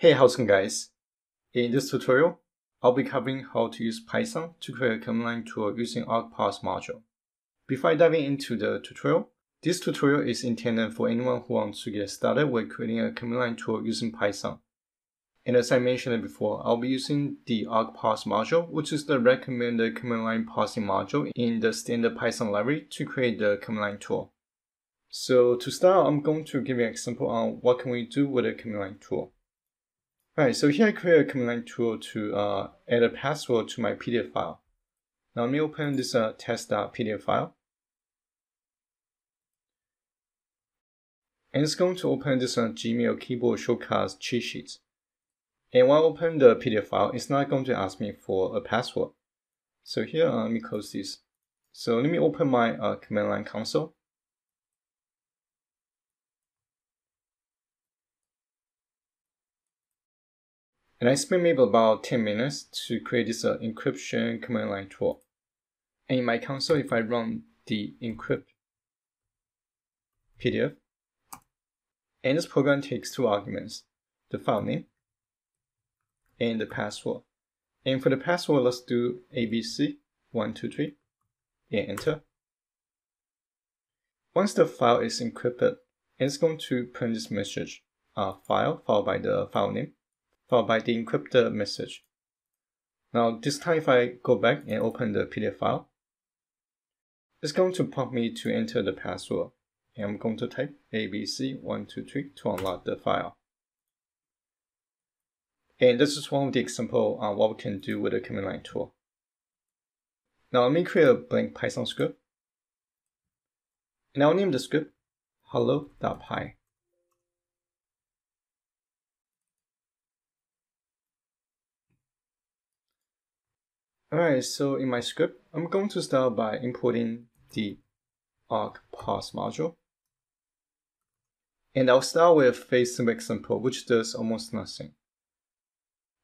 Hey, how's it going guys? In this tutorial, I'll be covering how to use Python to create a command line tool using argparse module. Before diving into the tutorial, this tutorial is intended for anyone who wants to get started with creating a command line tool using Python. And as I mentioned before, I'll be using the argparse module, which is the recommended command line parsing module in the standard Python library to create the command line tool. So to start, I'm going to give you an example on what can we do with a command line tool. Alright, so here I create a command line tool to uh, add a password to my PDF file. Now let me open this uh, test.pdf file. And it's going to open this uh, Gmail keyboard shortcuts cheat sheet. And I open the PDF file, it's not going to ask me for a password. So here, uh, let me close this. So let me open my uh, command line console. And I spent maybe about 10 minutes to create this uh, encryption command line tool. And in my console, if I run the encrypt PDF, and this program takes two arguments, the file name and the password. And for the password, let's do ABC123 and enter. Once the file is encrypted, it's going to print this message, uh, file followed by the file name followed by the encrypted message. Now this time if I go back and open the PDF file, it's going to prompt me to enter the password. And I'm going to type ABC123 to unlock the file. And this is one of the example on what we can do with the command line tool. Now let me create a blank Python script. And I'll name the script hello.py. Alright, so in my script, I'm going to start by importing the argparse module. And I'll start with a very simple example, which does almost nothing.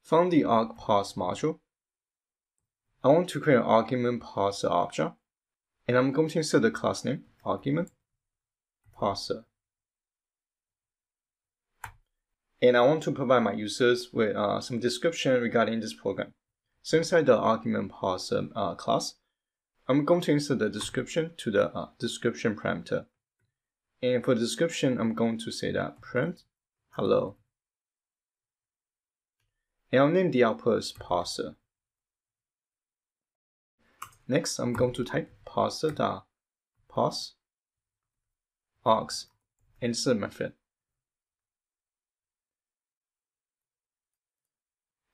From the argparse module, I want to create an argument parser object, and I'm going to insert the class name, argument parser. And I want to provide my users with uh, some description regarding this program. So inside the argument parser uh, class, I'm going to insert the description to the uh, description parameter. And for the description, I'm going to say that print hello. And I'll name the output as parser. Next, I'm going to type parser.parse args and is method.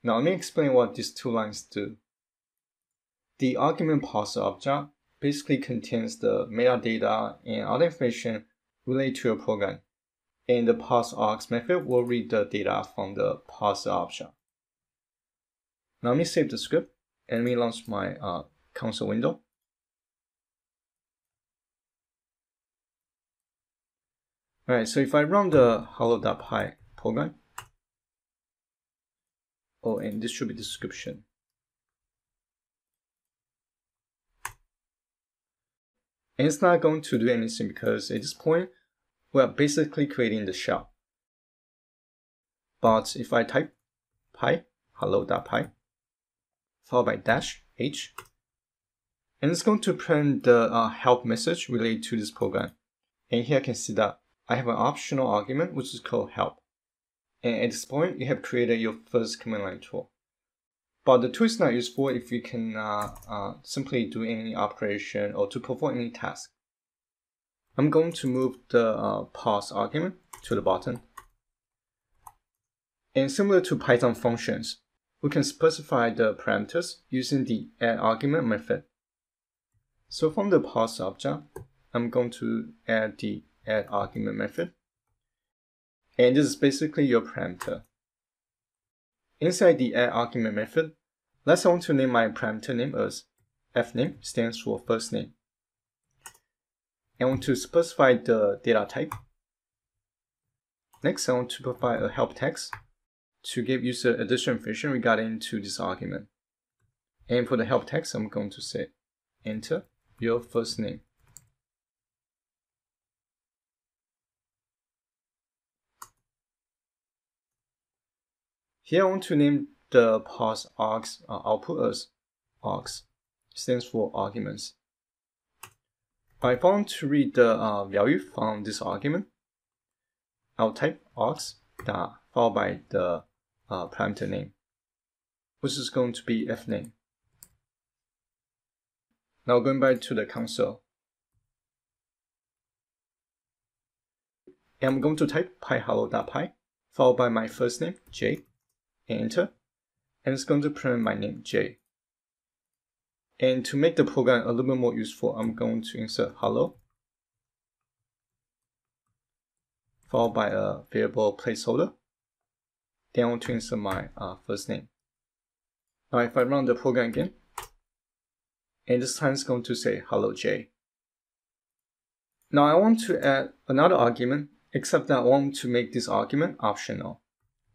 Now let me explain what these two lines do. The argument parser object basically contains the metadata and other information related to your program, and the parseArgs method will read the data from the parser object. Now let me save the script and let me launch my uh, console window. Alright, so if I run the hello.py program, Oh, and this should be description. And it's not going to do anything because at this point, we're basically creating the shell. But if I type py, hello.py, followed by dash h, and it's going to print the uh, help message related to this program. And here I can see that I have an optional argument which is called help. And at this point, you have created your first command line tool. But the tool is not useful if you can uh, simply do any operation or to perform any task. I'm going to move the uh, argument to the bottom. And similar to Python functions, we can specify the parameters using the add argument method. So from the parse object, I'm going to add the add argument method. And this is basically your parameter. Inside the add argument method, let's want to name my parameter name as fname stands for first name. I want to specify the data type. Next, I want to provide a help text to give user additional information regarding to this argument. And for the help text, I'm going to say enter your first name. Here I want to name the parse args uh, output as args, stands for arguments. If I want to read the uh, value from this argument, I'll type args dot followed by the uh, parameter name, which is going to be f name. Now going back to the console, I'm going to type pyhello.py followed by my first name j, enter, and it's going to print my name j. And to make the program a little bit more useful, I'm going to insert hello, followed by a variable placeholder. Then I want to insert my uh, first name. Now if I run the program again, and this time it's going to say hello j. Now I want to add another argument, except that I want to make this argument optional.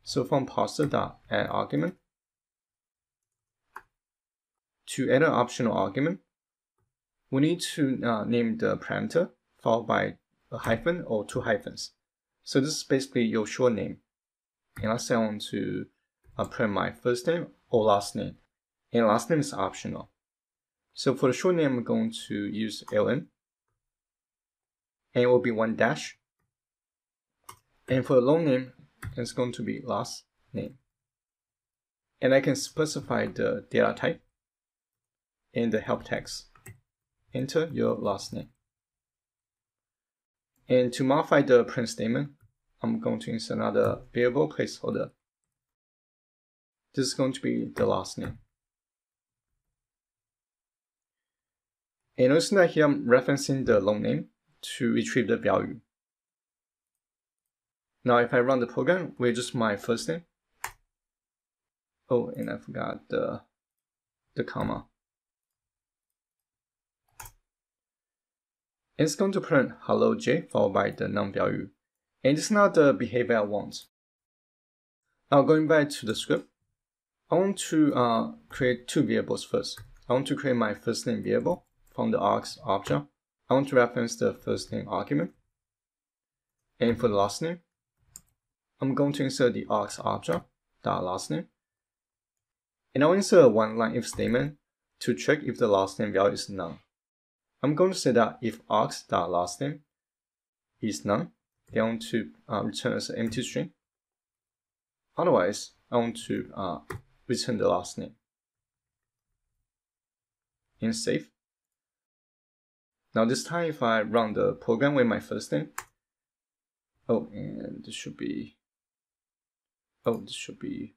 So from parser.add argument, to add an optional argument, we need to uh, name the parameter followed by a hyphen or two hyphens. So this is basically your short name. And let's say I want to uh, print my first name or last name. And last name is optional. So for the short name, I'm going to use ln. And it will be one dash. And for the long name, it's going to be last name. And I can specify the data type in the help text. Enter your last name. And to modify the print statement, I'm going to insert another variable placeholder. This is going to be the last name. And notice that here I'm referencing the long name to retrieve the value. Now if I run the program with just my first name, oh, and I forgot the, the comma. It's going to print hello j followed by the num value. And it's not the behavior I want. Now going back to the script, I want to uh, create two variables first. I want to create my first name variable from the args object. I want to reference the first name argument. And for the last name, I'm going to insert the args object dot last name. And I'll insert a one line if statement to check if the last name value is none. I'm going to say that if args.lastName is none, then I want to uh, return as an empty string. Otherwise, I want to uh, return the last name. And save. Now this time if I run the program with my first name, oh, and this should be, oh, this should be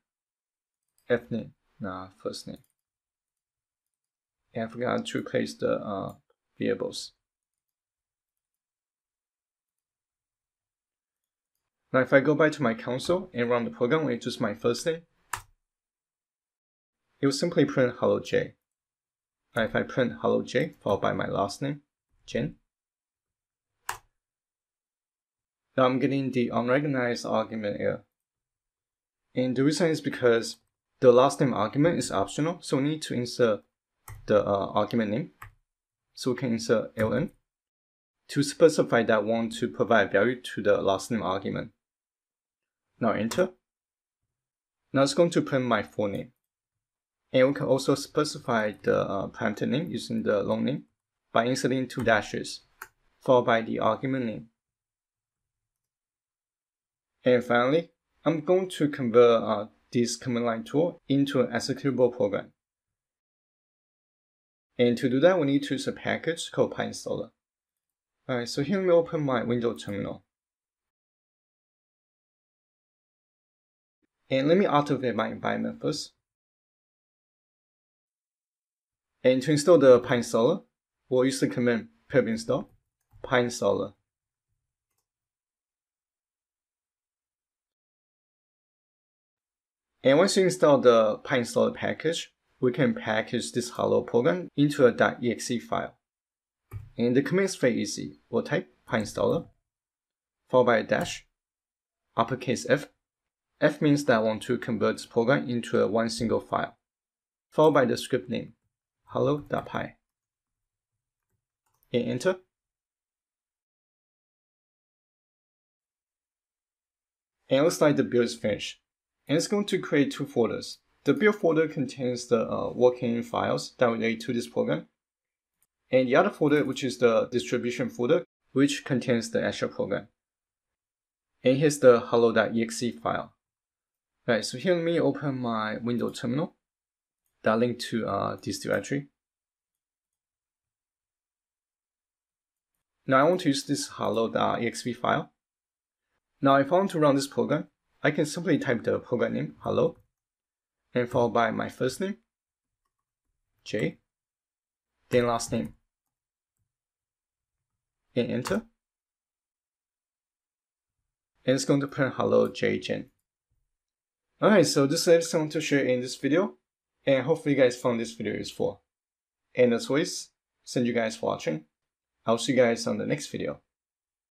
f name, not first name. I forgot to replace the uh, variables. Now if I go back to my console and run the program with just my first name, it will simply print hello j. Now if I print hello j followed by my last name, Jenn, now I'm getting the unrecognized argument error. And the reason is because the last name argument is optional, so we need to insert the uh, argument name so we can insert ln to specify that we want to provide value to the last name argument. Now enter. Now it's going to print my full name. And we can also specify the uh, parameter name using the long name by inserting two dashes, followed by the argument name. And finally, I'm going to convert uh, this command line tool into an executable program. And to do that, we need to use a package called PyInstaller. Alright, so here let me open my Windows terminal. And let me activate my environment first. And to install the PyInstaller, we'll use the command pip install PyInstaller. And once you install the PyInstaller package, we can package this hello program into a .exe file. And the command is very easy. We'll type pyinstaller, followed by a dash, uppercase F. F means that I want to convert this program into a one single file, followed by the script name, hello.py. And enter. And it looks like the build is finished. And it's going to create two folders. The build folder contains the uh, working files that relate to this program. And the other folder, which is the distribution folder, which contains the actual program. And here's the hello.exe file. Right, so here let me open my Windows terminal that link to uh, this directory. Now I want to use this hello.exe file. Now if I want to run this program, I can simply type the program name hello and followed by my first name, J, then last name, and enter. And it's going to print hello J Jenn. Alright, so this is everything I want to share in this video, and hopefully you guys found this video useful. And as always, thank you guys for watching. I'll see you guys on the next video.